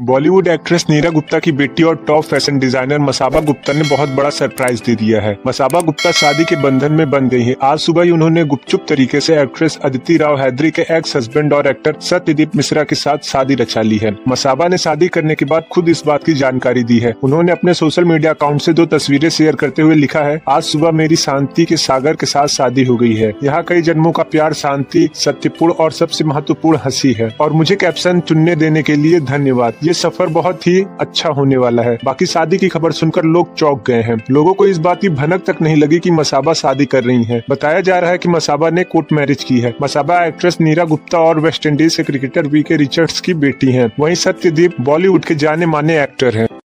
Bollywood actress Neera Gupta की बेटी और top fashion designer Masaba Gupta ने बहुत बड़ा सरप्राइज़ दे दिया है। मसाबा गुप्ता शादी के बंधन में बन गई है। आज सुबह ही उन्होंने गुपचुप तरीके से एक्ट्रेस अदिति राव हैदरी के एक्स हस्बैंड और एक्टर सत्यदीप मिश्रा के साथ शादी रचा ली है। मसाबा ने शादी करने के बाद खुद इस बात की जानकारी दी है। उन्होंने अपने सोशल मीडिया अकाउंट ऐसी दो तस्वीरें शेयर करते हुए लिखा है, आज सुबह मेरी शांति के सागर के साथ शादी हो गई है। यहाँ कई जन्मों का प्यार, शांति, सत्यपूर्ण और सबसे महत्वपूर्ण हँसी है। और मुझे कैप्शन चुनने देने के लिए धन्यवाद। ये सफ़र बहुत ही अच्छा होने वाला है। बाकी शादी की खबर सुनकर लोग चौक गए हैं। लोगों को इस बात की भनक तक नहीं लगी कि मसाबा शादी कर रही हैं। बताया जा रहा है कि मसाबा ने कोर्ट मैरिज की है। मसाबा एक्ट्रेस नीरा गुप्ता और वेस्ट इंडीज के क्रिकेटर वी के रिचर्ड्स की बेटी है। वही सत्यदीप बॉलीवुड के जाने माने एक्टर है।